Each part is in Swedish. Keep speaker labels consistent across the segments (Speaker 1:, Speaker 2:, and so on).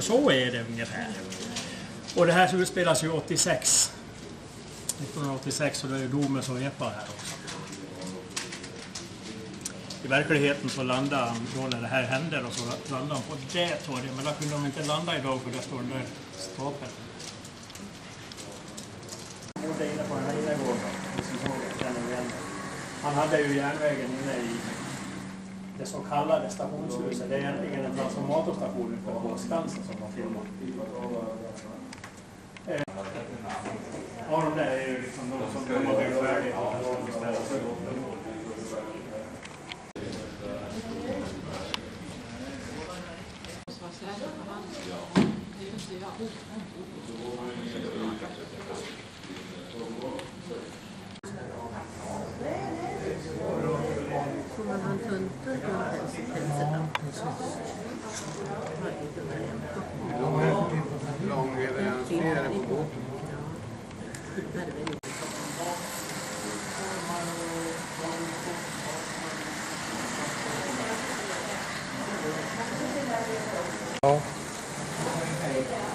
Speaker 1: Så så är det ungefär. Och det här utspelas ju 86. 1986 och det är ju Domus och Epa här också. I verkligheten så landade han då när det här hände och så landade han på det torget. Men där kunde de inte landa idag för där står den där stapeln. Liksom han hade ju järnvägen inne i det så kallade stationshuset. Det är egentligen en transformatorstation ute på Skansen som har filmar. Eh, ja, de där är ju liksom de som de har byggt färdiga. Thank you.
Speaker 2: Får man ha en tunnturk och en pälsel då? Ja, lite variant.
Speaker 3: Långleveranserare på båten.
Speaker 2: Ja. Det är väl inte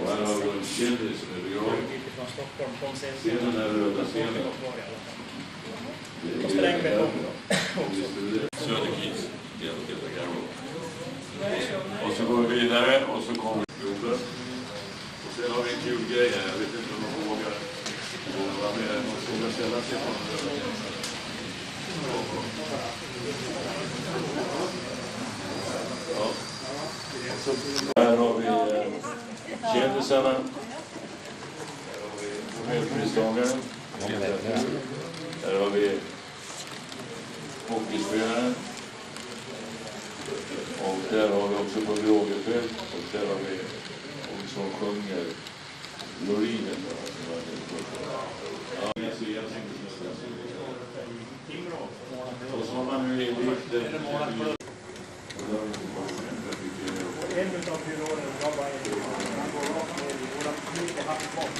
Speaker 4: Och här har vi en kändis som är begravd.
Speaker 1: Från Stockholm, kom sen.
Speaker 4: Scenen är röda scenen.
Speaker 1: Och strängbetong.
Speaker 4: Söderkids, helt Peter Garro. Och så går vi vidare och så kommer Globen. Och sen har vi en kul grej här, jag vet inte om de vågar vara med, de vågar ställa sig på. Ja. Här har vi eh, kändisarna. Här har vi Nobelpristagaren. Har vi hockeyspelaren. Och där har vi också på Rogefeldt och där har vi hon som sjunger Lorinen. Ja. Och så har man nu i liften. Och då har vi
Speaker 1: En utav fyraåringarna jobbar i han går rakt ner i våra mycket havsbad.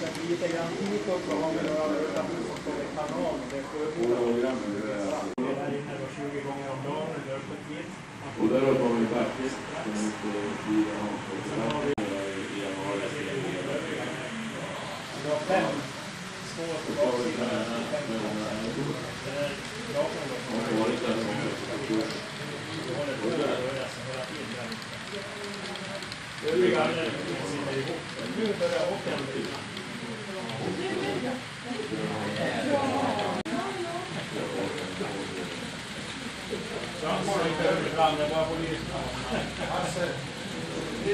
Speaker 1: Sen lite grann hitåt så har vi några röda hus som står i kanal och det är sjöbodar. Vi är här inne då 20 gånger om dagen under öppen tid.
Speaker 4: Och där uppe har vi faktiskt som inte blir i januari.
Speaker 1: ...du har fem små soldater.
Speaker 4: Har ni varit där någon gång?
Speaker 1: Det håller på att röra sig hela tiden. Övriga sitter ihop. Nu börjar åkern bygga. Så han får inte över fram, det är bara polisen. Det är den här vindkraftverken ute på våra sidan. De har helt plötsligt kommit till Sälen.
Speaker 4: Och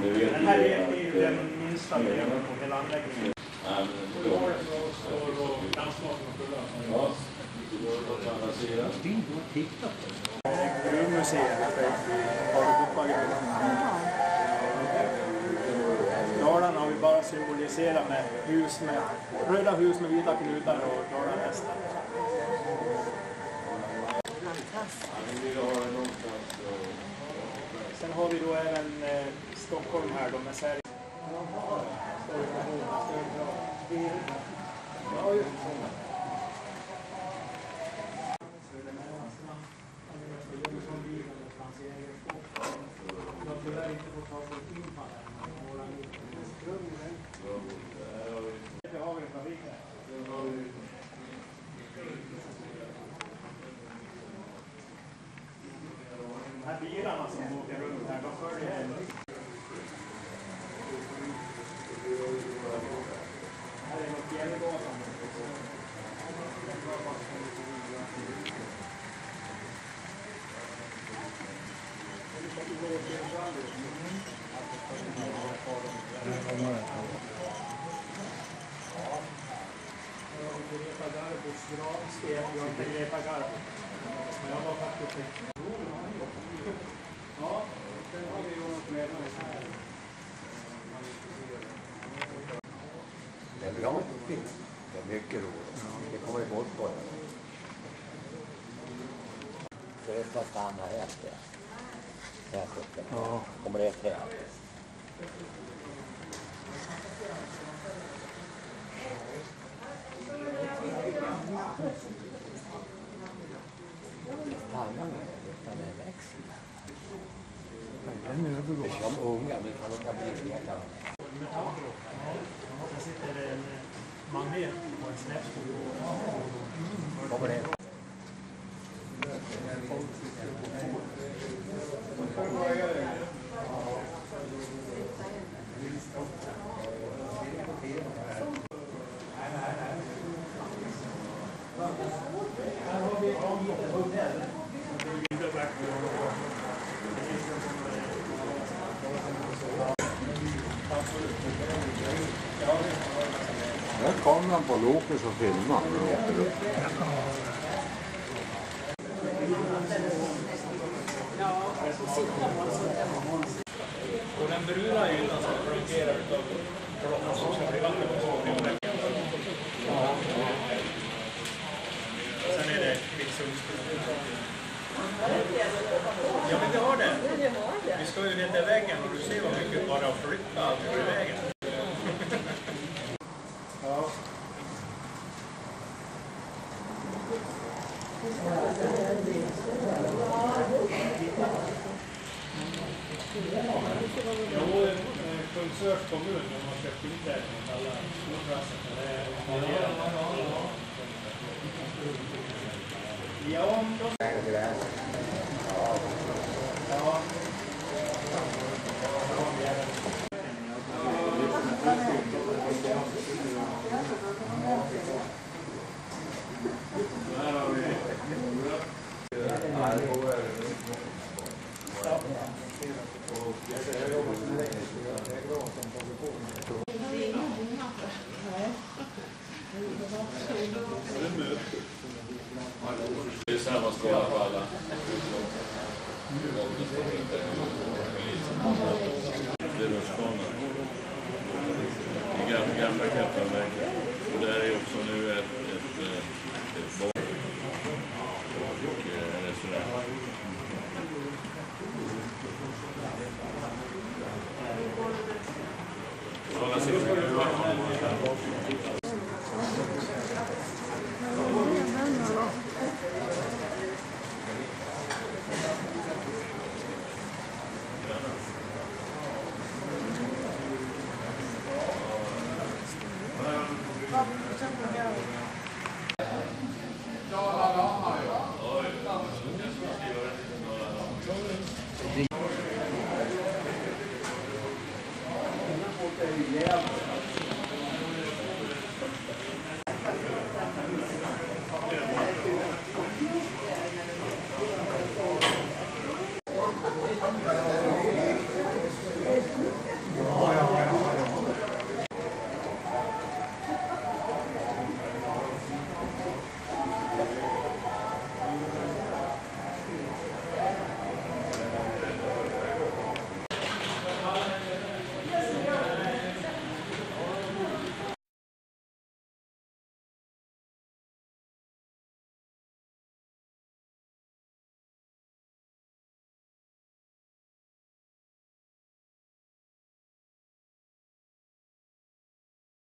Speaker 4: ni vet
Speaker 1: Den här
Speaker 4: ju
Speaker 1: är är ju den
Speaker 4: att...
Speaker 1: minsta delen på hela anläggningen.
Speaker 4: Ja,
Speaker 1: Och då står då dansmaten och fulla.
Speaker 4: På
Speaker 1: Dalarna har vi bara symboliserat med hus med röda hus med vita knutar och
Speaker 4: dalahästar.
Speaker 1: Sen har vi då även eh, Stockholm här då med Sverige. Ja, bilarna som åker runt här, de följer Här är något Fjällgatan. Garbo. Jag var faktiskt
Speaker 5: Det är bra. Det är mycket roligt. Det kommer på det. Så det ska stanna här. det. Här uppe. Kommer det ett här. Stanna nu, utan det växer. Jag är som unga, men kan de kan bli hela.
Speaker 1: Sen sitter det en magnet på en
Speaker 5: snäppstol. Vad
Speaker 6: var det man på loket så filmar när de åker upp.
Speaker 1: Och den bruna ytan som fungerar utav klockan som ska bli vatten på sågen. Sen är det kvicksilverskog. Ja men vi har det. Vi ska ju rädda väggen och du ser vad mycket bara att flytta allt vägen. Ja. Jo, eh, Kungsörs kommun de man köpt in det mot alla skolklasser. Ja, om de... Ja.
Speaker 4: Här har vi Det är samma skala för alla. Det är rutschkana. Gamla, gamla Och där är också nu ett, ett, ett bar och eh, en restaurang. Sådana sitter
Speaker 5: jävla